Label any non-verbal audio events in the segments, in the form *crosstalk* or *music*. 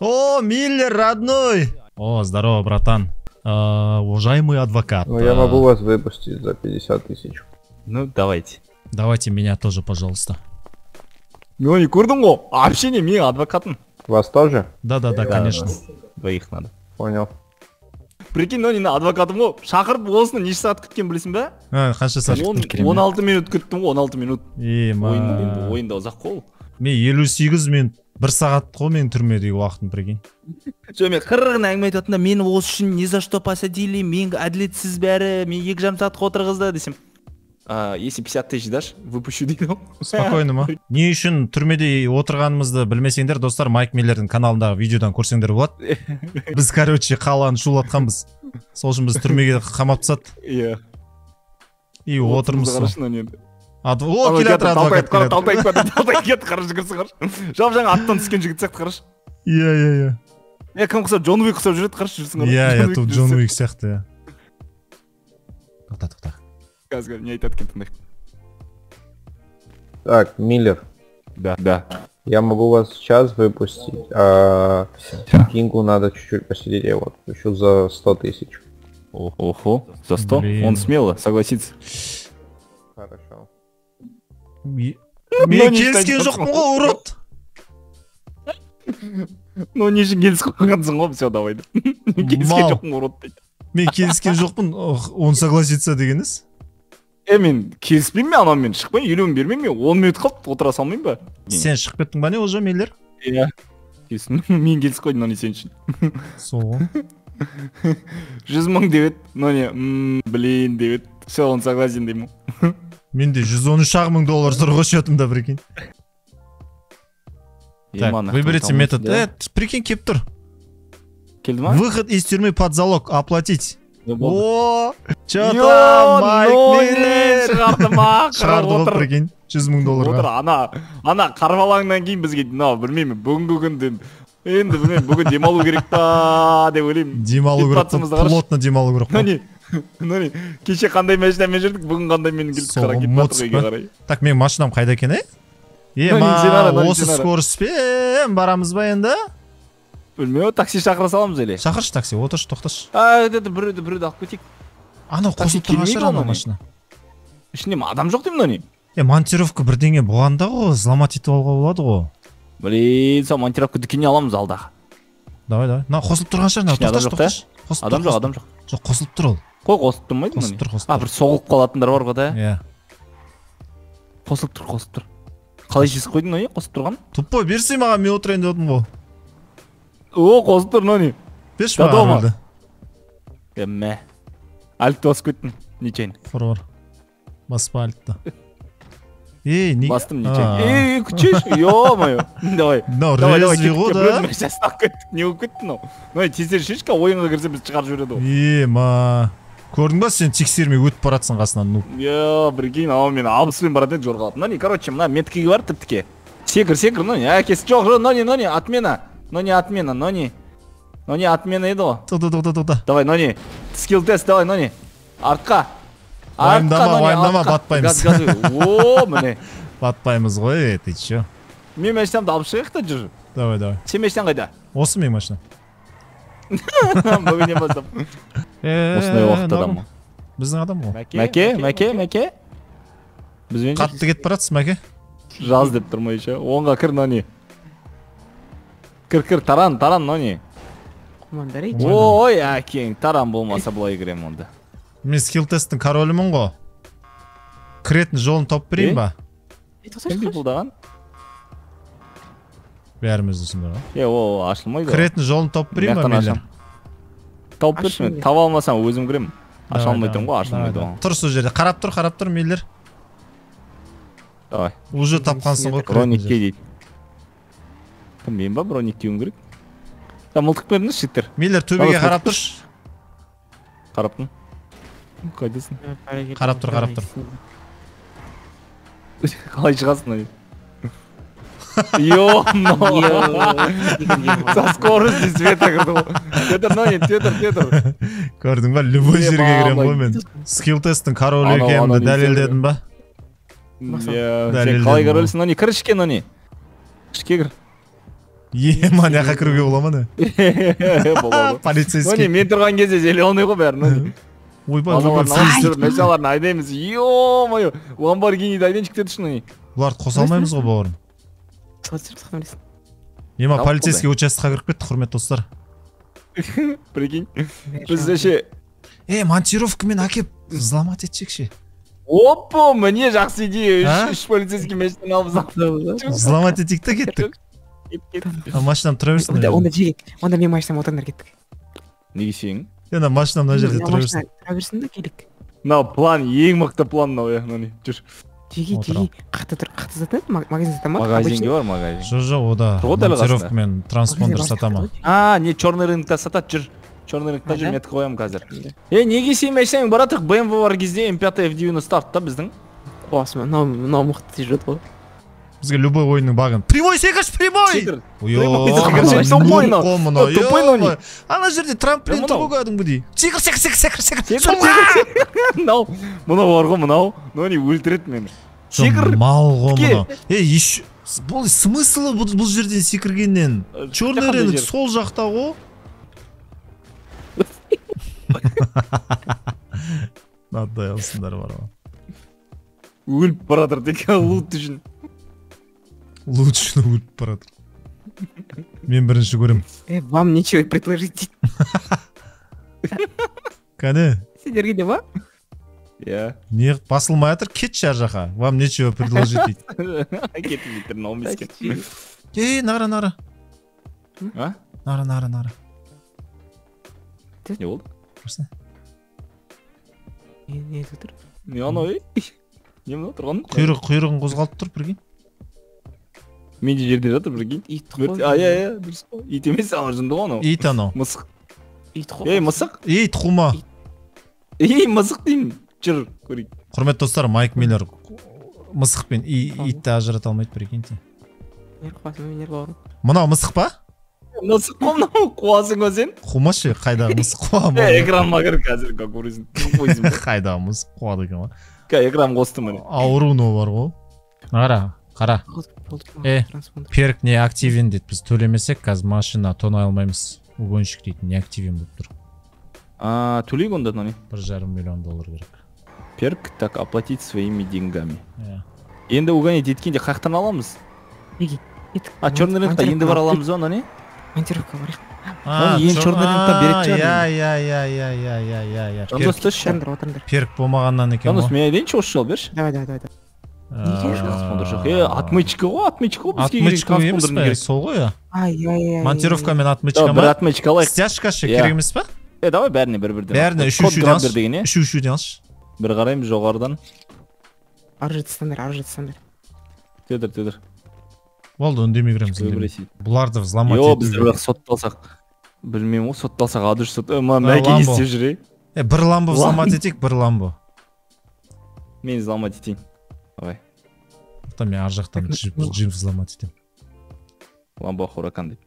О, Миллер, родной! О, здорово, братан. А, уважаемый адвокат. Ну, я а, могу вас выпустить за 50 тысяч. Ну, давайте. Давайте меня тоже, пожалуйста. Нони, көрдің ғой общение менің адвокатым Вас тоже? Да-да-да, конечно. двоих надо Понял. прикинь нонини адвокатым ғой шақырып осыны неше сағат күткен білесің ба А, қанша сағат он күттің? он алты минут күттім ғой он алты минут Е, ма. ойын енді ойында ұзақ қой ол Мен елу сегіз минут бір сағат қой менің түрмедегі уақытым прикинь. Жоқ мен қырғын әңгіме айтатын да мені осы үшін ни за что посадили мен әділетсіз бәрі мен екі жарым сағатқа отырғызды десем. А, если 50 тысяч дашь выпущу дейді ғой. Спокойно ма? *laughs* Не үшін түрмеде отырғанымызды білмесеңдер достар майк миллердің каналындағы видеодан көрсеңдер болады. *laughs* Біз короче қаланы шулатқанбыз. Сол үшін біз түрмеге қамап тастады иә. И отырмыз сол. қарашы мына енді Адв- о келе жатыр адвокат келе жатыр. талтайып кетті талтайып кетті қарашы жүгірсін қарашы жап жаңа аттан түскен жігіт сияқты қарашы иә иә иә е кім ұқсап джон уик ұқсап жүреді қарашы жүрсін иә иә тут джон уик сияқты иә тоқта тоқта қазір не айтады екен тыңдайық Так, Миллер, да да я могу вас сейчас выпустить, а Всё. Кингу надо чуть-чуть посидеть, я вот еще за 100 тысяч. охо за 100 Блин. он смело согласится Хорошо. Мен келіскен жоқпын ғой урод ну не үшін келісіп қойғансың ғой все давай. Деп келіскен жоқпын урод дейді мен келіскен жоқпын он согласится дегеніз? Е мен келіспеймін мен анаумен шықпаймын елуін бермеймін мен он минут қалды отыра салмаймын ба сен шығып кеттің ба не уже миллер иә келістім мен келісіп қойдым не сен үшін сол ғой жүз мың деп еді но не «М, блин деп еді все он согласен деймін ғой менде жүз он үш ақ мың доллар тұр ғой счетымда прикинь. Так выберите метод. э прикинь келіп тұр. Келді ма? Выход из тюрьмы под залог. Оплатить. О че там майк миллер. шығарды ғой отыр. прикинь жүз мың отыр долларға ана ана қарбалаңнан кейін бізге мынау білмеймін бүгінгі күнді енді білмеймін бүгін демалу керек па деп ойлаймын. Демалу керек плотно демалу керек қой. *laughs* нони кеше қандай машинамен жүрдік бүгін қандай мен келіп Сол, қара кетіп жатыр үйге қарай. Так менің машинам қайда екен е? Е Нони, сен ара, ма Нони, осы скоростьпен барамыз ба енді? Білмеймін такси шақыра саламыз или шақыршы такси отыршы тоқташы. Біреуді біреуді алып кетейік. Анау қосылып тұрған шығар анау машина. Ішінде адам жоқ деймін нони е монтировка бірдеңе болғанда ғой взломать етіп алуға болады ғой. Блин сол монтировка дүкеннен аламыз алдағы. Давай давай. Мына қосылып тұрған шығар тоқташы тоқташы. Қосылып адам жоқ адам жоқ жоқ қосылып тұр ол. Қой қосылып тұрмайды қосылып тұр қосылып а тұр. бір соғылып қалатындар бар ғой да? Иә. Қосылып тұр қосылып тұр. Қалай жесіп қойдың нони қосылып тұрған тупой берсей маған мен отырайын деп отырмын ғой о қосылып тұр нони берші маған рөлді е мә. Альпті басып кеттім нечаянно бар бар баспа альтты ей не бастым А. нечаянно ей күтшейші ё мое давай. *laughs* Мынау кеттік ғой да? алып кеттік не болып кетті мынау нони тексершеші ойынға кірсе бізді шығарып жібереді ғой е ма. Көрдің ба сен тексермей өтіп баратсың қасынан ну? Ё прикинь анау мен алпыспен баратын еді жорға алып нони короче мына меткеге бар тіп тіке секір секір нони әкесі жоқ жоқ нони нони отмена. Нони отмена нони нони отмена еді ғой. Тоқта тоқта тоқта давай нони скилл тест давай нони артқа. Уайымдама, уайымдама, батпаймыз. О міне. *laughs* Батпаймыз ғой е ты че? Мен машинамды алып шығайық та жүр. Давай давай. Сен машинаң қайда? Осы менің машинам. Бүгіннен бастап осындай уақытта адам біздің адам ғой мәке мәке мәке бізбен қатты кетіп баратсыз мәке жаз деп тұрмайша оңға кір нони кір кір таран таран нони ой әкең таран болмаса былай кіремін онда мен скилл тесттің королімін ғой кіретін жолын тауып берейін ба кім пипылдаған бәріміз түсіндір ғой е ол ашылмайды ғой. кіретін жолын тауып берейін ба ашамын. тауып берші мен таба алмасам өзім кіремін. Аша алмай тұрмын ғой ашылмайды оған. Тұр сол жерде. Қарап тұр қарап тұр мейлер давай. Уже тапқансың ғой броникке дейді. Кім мен ба броник деуім керек. Мылтық беріңізші жігіттер. Мейлер төбеге қарап тұршы. Қарап тұрмын. Қайдасың? Қарап тұр, қарап тұр. қалай шығасың мына ё со скоростью света кірді ғой тетір нони тетір тетір көрдің ба любой жерге кіремін ғой мен скилл тесттің королі екенімді дәлелдедім ба? Иә қалай корольсің нони кір ішке нони ішке кір. Е мына жаққа кіруге бола ма не? *laughs* Болады нони полицейский. Мен тұрған кезде зеленый ғой бәрі нони ойбай машиналарын айдаймыз е мое ламборгиниді айдайыншы кетші нони бұларды қоса алмаймыз ғой бауырым? Ема полицейский участокқа кіріп кетті құрметті достар? *laughs* Прикинь. Біз вообще е монтировкамен әкеп взломать етсекші опа міне жақсы идея. Үш полицейский машинаны алып взломать етейік та кеттік. А машинам тұра берсін Онда мына онда жерде. жеге. Онда мен машинам отаңдар кеттік. неге сен е мына машинам мына жерде тұра берсін. Тұра берсін да келік. мынау план ең мықты план мынау иә нони жүр Жеге Отырам. жеге. Қақта тұр. Қақта сатады ма- магазин сата ма? магазинге бар магазин жоқ жоқ ода Тұр ғой дәл қасында. монтировкамен транспондер сата ма а не черный рынокта сатады жүр черный рынокта жүр меткі қоямын қазір е неге сен машинаң баратық бмв бар кезде м пятый f девяносто артта біздің Қуасың мынау мынау мықты жүреді ғой. Бізге любой ойынның багын прямой секірші прямой! Тупой мынау. тупой мынау ана жерде трамплин тұр ғой кәдімгідей секір секір секір секір секір мынау мынау *laughs* бар ғой мынау нони өлтіреді мені секір мал ғой мынау? Е еще бұл смыслы бұл, жерден секіргеннен черный рынок сол жақта ғой алсыңдар бар ғой өліп бара жатыр тек лут үшін лучше өліп бара жатыр мен бірінші көремін Э, вам нечего предложить дейді. кәне Сендерге де ба? иә не басылмай жатыр кетші ар жаққа вам нечего предложить дейді кетіп кетті мынау мескен е нара нара а нара нара нара не болды көрсene Не не айтып отыр? не анау ей не мынау тұрған құйрық құйрығын қозғалтып тұр прикинь мен де жерде жатыр прикинь Ит қой. а иә иә дұрыс қой ит емес ана жынды ғой анау ит анау мысық Ит қой. ей мысық ит құма ей мысық деймін жүр көрейік құрметті достар майк миллер мысық пен итті ажырата алмайды прикиньте мынау мысық па мысық қой мынау қуасың ғой сен қума ше қайдағы мысық қуа е экраныма кір қазір как көресің қайдағы мысық қуады екен ғой экран қостым міне ауру мынау бар ғой қара қара. Е перк не активен дейді біз төлемесек қазір машина тонай алмаймыз. Угонщик дейді не активен болып тұр. Төлейік онда не? бір жарым миллион доллар керек. Перк так оплатить своими деньгами. Иә енді угонять еткенде қай жақтан аламыз? Неге? А черный рынокқа енді бара аламыз ба нани? Монтировка барайық енді черный рынокта береді шығар иә иә иә иә иә иә иә жандос тұршы перк болмағаннан екен ғой. жандос мен айтайыншы осы жолы берші. Давай давай давай. Ә, транспондер жоқ? Е отмычка ғой отмычка ғой бізге керек отмычка емес па керек. Сол ғой иә Ай, ай, ай. монтировка мен отмычка бір ма? отмычка алайық. Стяжка ше Иә. керек емес па? Е давай бәріне бір бірден бәріне үш граббер алшы. деген иә үш үшуден алшы. Бір қараймыз жоғарыдан. Ары жатсаңдар, ары жатсаңдар. тедір тедір. Болды үндемей кіреміз бұларды взломать йо ету біздер керек. бірақ сотталсақ. Білмеймін ғой сотталсақ а дұрыс сот. Мына мәке не істеп жүр е е бір ламбо Лам- взломать етейік бір ламбо. Мен взломать етейін. Там мен ар жақтан джип взломать етемін ламбо хуракан деп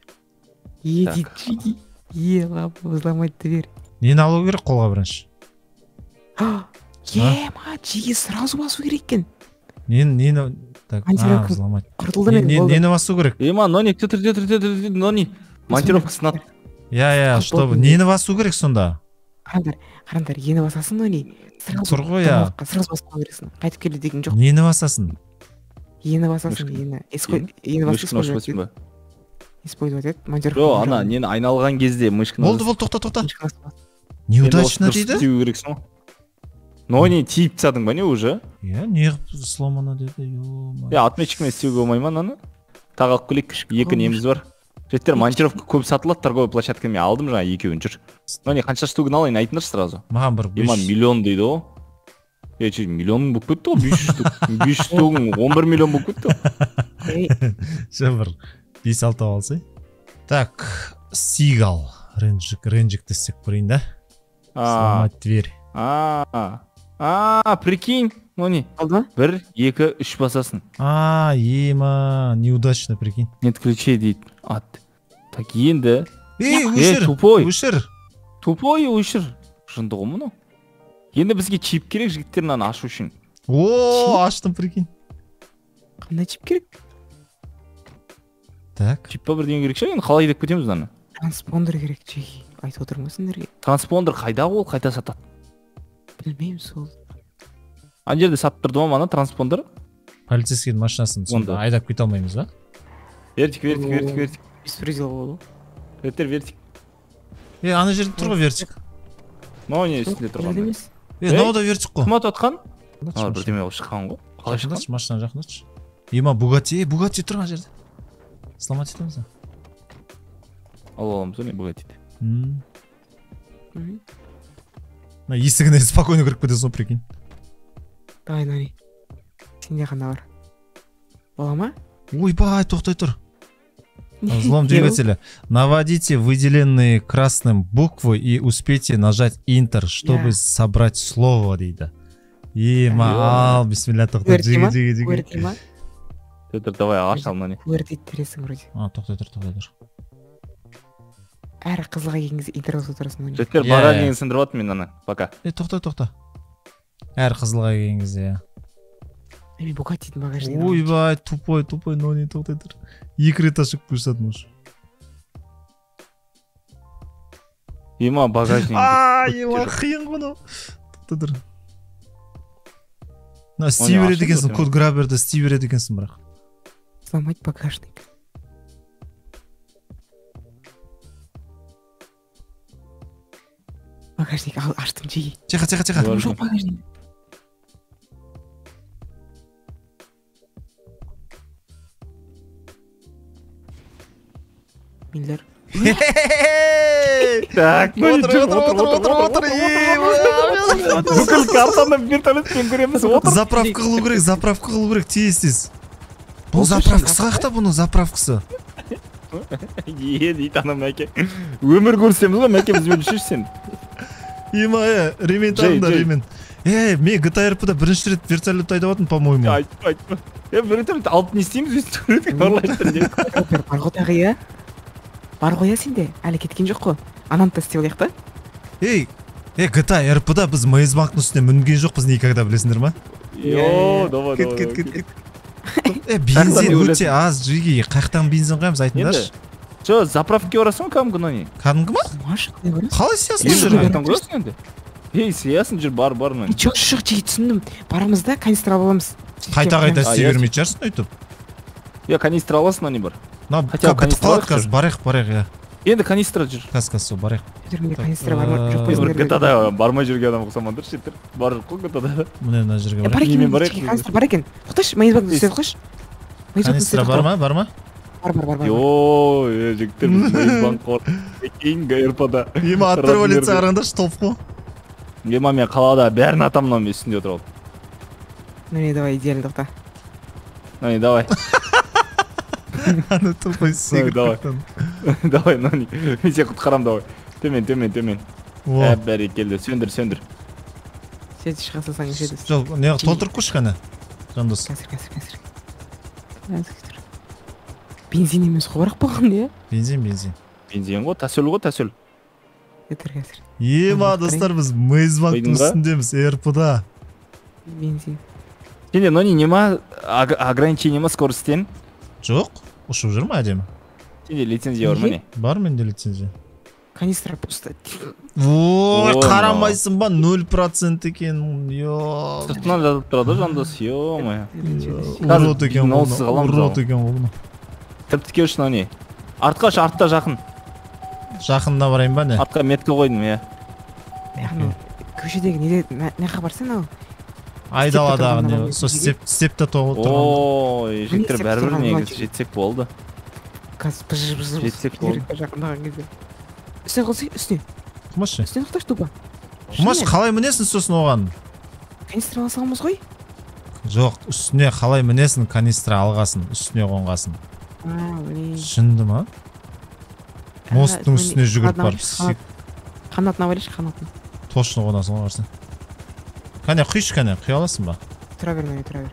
Е, дейді. Е, взломать дверь. нені алу керек қолға бірінші А, Е, ма, жеге сразу басу керек екен. нені нені так взломать нені басу керек е ма нони нони монтировка сынады иә иә чтобы нені басу керек сонда Қараңдар, қараңдар, ені басасың ғой не? Сразу Тұр ғой, иә. Сразу басып керексің. Қайтып келу деген жоқ. нені басасың Ені басасың, ені. Ені басып ба? использовать етеді. монтировка жоқ ана нені айналған кезде мышканы болды болды тоқта тоқта. Неудачно дейді? тию керексің ғой. Нони тиіп тастадың ба не уже? Иә неғып сломано деді е отметчикмен істеуге болмай ма мынаны тағы алып келейік екі неміз бар. Жеттер монтировка көп сатылады торговый площадка мен алдым жаңа екеуін жүр. Нони қанша штугін алайын айтыңдаршы сразу. Маған бір миллион дейді ғой е че миллион болып кетті ғой бес жүз штук бес жүз штугың он бір миллион болып кетті ғой Ще бір бес алты алсай так сигал ренжик ренжикті істеп көрейін да а сломать дверь а а прикинь болды ма? бір екі үш басасың а ема неудачно прикинь нет ключей дейді ат так енді ей е өшір тупой өшір тупой өшір жынды ғой мынау енді бізге чип керек жігіттер мынаны ашу үшін. О аштым прикинь. Қандай чип керек? так. Чип па бірдеңе керек шығар енді қалай деп кетеміз мынаны транспондер керек жеке айтып отырмын ғой сендерге транспондер қайда ол? Қайда сатады. Білмеймін сол. Ана жерде сатып тұрды ма ана транспондер? Полицейскийдің машинасын сонда Онда. айдап кете алмаймыз ба? Вертик вертик вертик вертик. Беспредел болады ғой вертер вертик. Е ана жерде тұр ғой вертик. Мынау не үстінде тұрған емес? Е мынау да вертик қой кім атып жатқан бірдеме қылып шыққан ғой қалай шыққан машинаға жақындатшы ема бугати. Е бугати тұр ана жерде сломать етеміз алып аламыз ғой не. Мгм. мына есігіне спокойно кіріп кетесің ғой прикинь давай нони сенде қандай бар бола ма ойбай токтай тұр взлом Не ол? двигателя наводите выделенные красным буквы и успейте нажать Enter чтобы Я. собрать слово дейді ема Ё. ал бисмилля тоқта Куэрти жеге ма? жеге жеге Куэрти ма Петр давай аш ал мынаны куэр дейді тересің вроде а тоқтай тұр тоқтай тұр әр қызға келген кезде интер жазып отырасың нони жігіттер Иә, багажнигі иә. сындырып жатырмын мен ана пока е тоқта тоқта әр қызылға келген кезде иә Мен букатидің багажнигі ойбай тупой тупой нони тоқтай тұр екі рет ашып көрсетеді может ема багажник. Ема қиын ғой мынау тоқтай тұр мына істей береді екенсің код граберді істей береді екенсің бірақ сломать багажник. Багажник ал аштым жеге тихо тихо тихо. Жоқ багажник. Миллер. Так отыр отыр отыр отыр бүкіл картаны вертолетпен көреміз отыр заправка қылу керек заправка қылу керек тез тез Отыршы, заправкасы қаяқта бұның заправкасы е дейді ана мәке өмір көрсеміз ғой мәке бізбен жүрші сен ема е ремень жей. ремень е мен gta рпда бірінші рет вертолет айдап по моему айтпа айтпа е вертолет алып не істейміз барлайтын бар ғой тағы иә бар ғой иә сенде әлі кеткен жоқ қой. Ананы да істеп алайық та. Ей е gta рпда біз мейз банктың үстіне мінген жоқпыз никогда білесіңдер ма? Йо давай кет давай кет кет кет. е Қаяқтан бензин өте аз жиги қаяқтан бензин құямыз айтыңдаршы енді жо заправкаға барасың ғой кәдімгі нони кәдімгі ма? Қалай сиясың енді? Ей сиясың жүр бар бар нони жоқ жоқ жеге түсіндім. Барамыз да канистр алып аламыз. Қайта қайта істей бермейтін шығарсың өйтіп иә канистр аласың нони бар. Мына Хотя қалады қазір барайық барайық иә енді канистр жүр қазір қазір сол барайық менде Так, канистр бар ма жоқ гтада бармай жүрген адам ұқсамаңдар шеттер бар жоқ қой гтада міне мына жерге бар барайық екен немен менде, барайық жеке негізі? канистр бар екен тоқташы мейізбакты істеп қойшы канистра бар ма бар ма бар бар бар бар е жігіттер кейін грпда ема аттар полиция қараңдаршы топ қой ема мен қалада бәрін атамын мына мен үстінде отырып алып ну не давай идеально тоқта нони давай. *laughs* ана тупой секіріп давай. давай. нони мен сені құтқарамын давай. Төмен төмен төмен О, ә бәрекелді сөндір сөндір сен шыға салсаң жоқ не толтырып қойшы кәне жандос қазір қазір қазір қазір бензин емес қой бірақ болған иә бензин бензин. Бензин. Ғой тәсіл ғой тәсіл қазір қазір ема достар біз мейзбанктың үстіндеміз рпда бензин. Сенде нони не ма ог- ограничение ма скоростен жоқ. Ұшып жүр ма әдемі сенде лицензия бар ма не бар менде лицензия канистра пусто ой қарамайсың ба нөл процент екен ё сыртынан жазылып тұрады жандос е мое урод екен ғой урод екен ғой мынау. тіп тіке ұшына не артқа ұш артта жақын жақынына барайын ба не артқа метка қойдым иә көшедегі неде мына жаққа барсаң анау айдаладағы сол степте тұрған ой жігіттер бәрібір негізі жетсек болды қазір быж быж быж Жетсек болды. жақындаған кезде үстіне қылсай үстіне қымашы үстіне тоқташы тупо қымаш қалай мінесің сосын оған канистр ала саламыз ғой жоқ үстіне қалай мінесің канистра алғасын үстіне қонғасын шынды ма мосттың үстіне жүгіріп барып қанат- қанатын алып алайыншы қанатын точно қонасың ғой барсаң кәне құйшы кәне құя аласың ба? Тұра бер міне тұра бер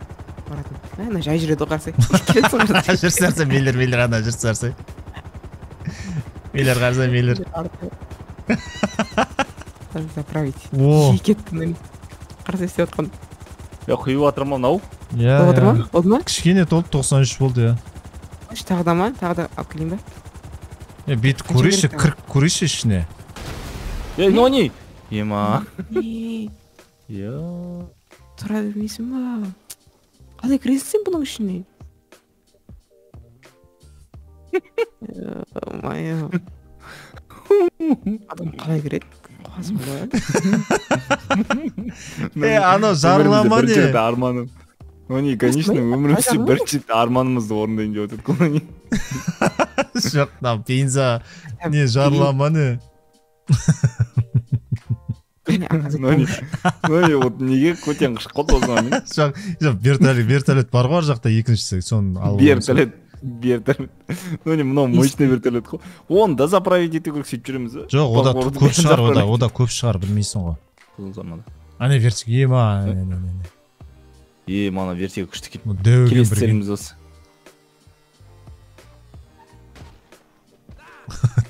баратын ана жай жүреді ғой қарсы жүрсі әрсай мейлер мейлер ана жүрсі әрсай мейлер қарсай мейлер. *laughs* Заправить. О жей кетті міне қарсы істеп жатқан е құйып жатыр ма мынау иә болып иә. ма? Болды ма? Кішкене толды 93 болды иә қойшы тағы да ма? Тағы да алып келейін ба? Е бүйтіп керек кіріп көрейінші ішіне. Ей нони ема. Е, я тұра бермейсің ба қалай кіресің сен бұның ішіне мое адам қалай кіреді е анау рет не арманым нони конечно өмірімізде бірінші рет арманымызды орындайын деп отырдық қой жоқ мына бенза не жарлама не нони вот неге көтен қышып қалды осыған мен жоқ жоқ вертолет вертолет бар ғой ар жақта екіншісі соны алып вертолет вертолет нони мынау мощный вертолет қой оны да заправить ету керек сөйтіп жүреміз ба жоқ ода көп шығар ода ода көп шығар білмейсің ғой Бұл заманда. ане вертик ема не, не, не, не. е мана вертига күшті дәуге келесі целіміз осы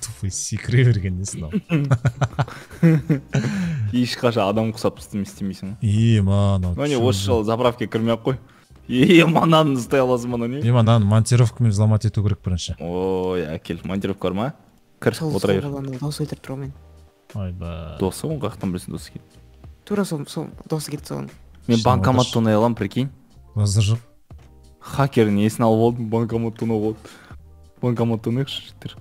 тупой секіре берген несін ал ешқашан адам құсап істеме істемейсің ғой ема анау нони осы жолы заправкаға кірмей ақ қой. Е мынаны ұстай аласың ба нони ема мынаны монтировкамен взломать ету керек бірінші. Ой әкел монтировка бар ма? Кір отыра бер. сол досы өлтіріп тұр ғой мен. Ойбай досы ғой қаяқтан білесің досы екенін тура сол сол досы кетті соған мен банкоматты тонай аламын прикинь. Қазір жоқ. Хакердің несін алып алдым банкомат тонап алды банкомат тонайықшы жігіттер.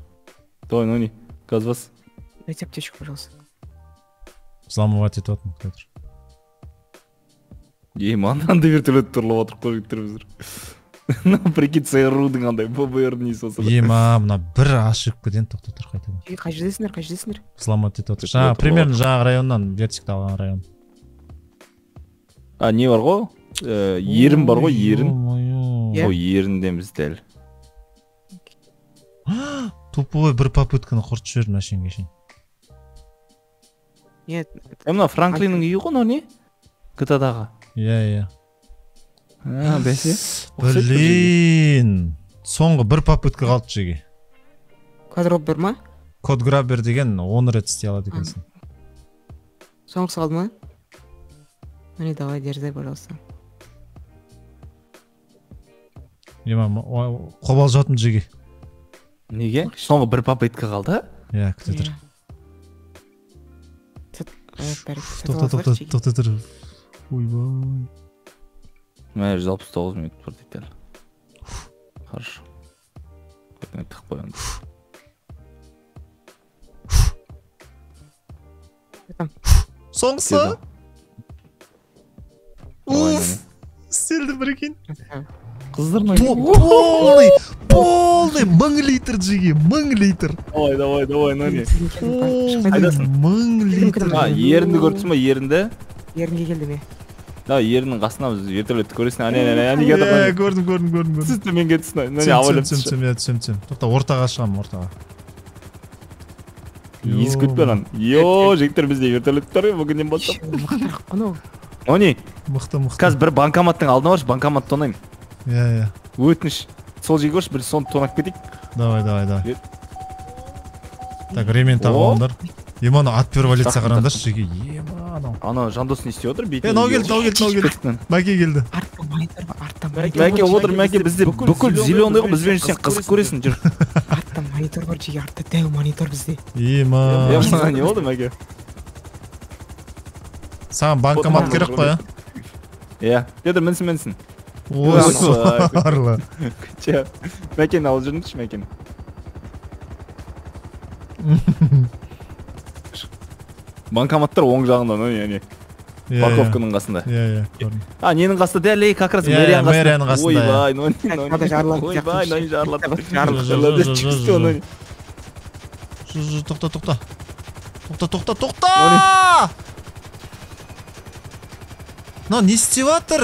Давай нони газ бас. Дайте аптечку пожалуйста. Взломовать етіп жатырмын қазір е мынандай вертолет ұрлап жатырмық қой жігіттер біздер мына прикинь црудың андай ббрдың несі болса ема мына бір ошибка ден тоқта тұр қайтадан. Е қай жердесіңдер қай жердесіңдер взломать етіп жатыр жаңағы примерно жаңағы районнан вертикті алған район. А не бар ғой? Ә, ерін бар ғой ерін. Сол еріндеміз дәл. *gasps* Тупой бір попытканы құртып жібердім әшейін кешейін е е мына франклиннің үйі ғой мынау не гтадағы иә иә а бәсе блин соңғы бір попытка қалды жеге квадробер ма код граббер деген он рет істей алады екенсің соңғысы қалды ма міне давай дерзай пожалуйста ема м- о- қобалжып жатырмын жеге неге соңғы бір попытка қалды иә күте тұр тоқта тоқта тоқта тұр ойбай мә жүз алпыс тоғыз минут бар дейді дәл хорошо. Тығып қоямын соңғысы уф! Істелді прикинь. Қыздар ма полный! Полный мың литр жеге мың литр давай давай давай нони Полный мың литр. а ерінді көрдіңіз ба ерінді ерінге келдім е да еріннің қасына біз вертолетті көресің. Әне әне әне Иә, көрдім көрдім көрдім көрдім. Сіз төменге түссін нони түсем түсем түсші түсем иә түсем түсем тоқта ортаға шығамын ортаға. Иіс кетпе lan йо жігіттер бізде вертолет бар бүгіннен бастап. Нони мықты мықты қазір бір банкоматтың алдына баршы банкомат тонаймын. Иә иә. Өтініш. Сол жерге баршы бір соны тонап кетейік давай давай давай так ремень тағып алыңдар ема ана отпер валиться Жақын, қараңдаршы жеге ема анау анау жандос не істеп отыр е мынау келді мынау келді. Мынау келді мәке келді. Артта монитор бар артта мәке отыр мәке бізде бүкіл зеленый ғой бізбен сен қызық көресің жүр. *laughs* Артта монитор бар жеге артта дәу монитор бізде. Ема не болды мәке? Саған банкомат керек қой иә иә петр мінсін мінсін. Че, мәкені алып жүріңізші мәкені банкоматтар оң жағында ну яғни парковканың қасында иә иә көрдім а ненің қасында дәл как раз мэрияның қасында мэрияның қасында, ойбай жарылады, ойбай Жо, жо, тоқта тоқта тоқта тоқта тоқта мынау не істеп жатыр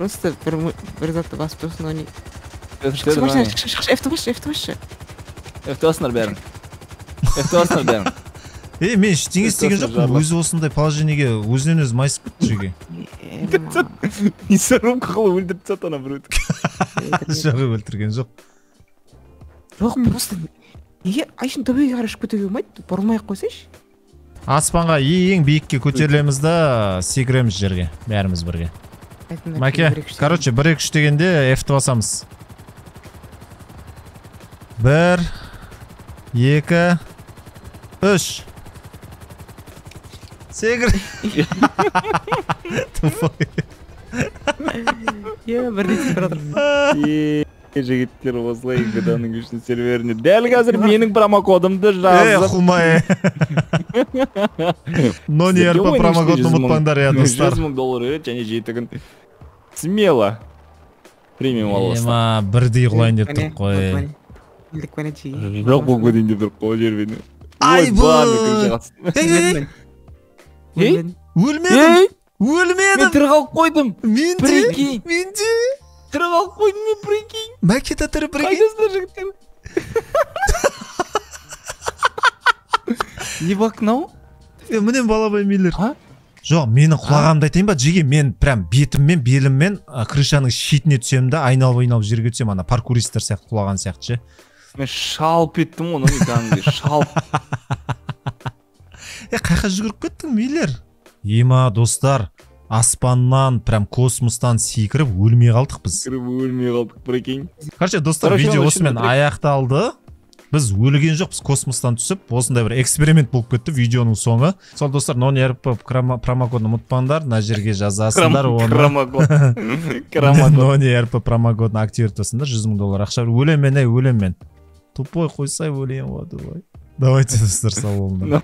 просто затты басып фті басшы фті басшы Ефті алсыңдар бәрін Ефті алсыңдар бәрін е мен ештеңе істеген жоқпын өзі осындай положениеге өзінен өзі майысып кетті жеге мясорубка қылып өлтіріп тастады ана біреуді жоқ өлтірген жоқ. Жоқ просто неге айшын төбеге қарай ұшып кетуге болмайды? Бұрылмай ақ қойсайшы. Аспанға ең биікке көтерілеміз да секіреміз жерге бәріміз бірге. Мәке короче бір екі үш дегенде f-ті басамыз. Бір екі үш. Секір Тупой. иә бірдей Е, жігіттер осылай гданың күшін серверіне. Дәл қазір менің промокодымды е жазып хумай. Нони Сіздерге рп мың- ұмытпаңдар иә достар жүз мың доллар береді және жеті күн смело. Премиум аласың ема бірдей құлайын деп тұрық қой жоқ бұл күн деп тұр қой ей! Ей! Өлмедім. өлмедім мен тірі қалып қойдым мен де Прикинь. мен де тірі қалып қойдым мен прикинь мәкета тірі прикинь қайдасыздар жігіттер не в окно е? Міне балабай миллер А? Жоқ менің құлағанымды айтайын ба? Жеге мен прям бетіммен беліммен крышаның шетіне түсемін да айналып айналып жерге түсемін. Ана паркуристер сияқты құлаған сияқты ше. Мен шалып еттім ғой ну кәдімгідей шалып. *laughs* Е қай жаққа жүгіріп кеттің миллер ема достар аспаннан прям космостан секіріп өлмей қалдық біз. Кіріп өлмей қалдық прикинь. Короче достар видео осымен аяқталды. Біз өлген жоқпыз космостан түсіп осындай бір эксперимент болып кетті видеоның соңы. Сол достар нони рп промокодын ұмытпаңдар мына жерге жазасыңдар оны. крамагод нони рп промокодын активировать жүз мың доллар ақша. Өлем мен ей өлем мен. Тупой қойсай өлейін ғой давай давайте *laughs* достар сау болыңдар.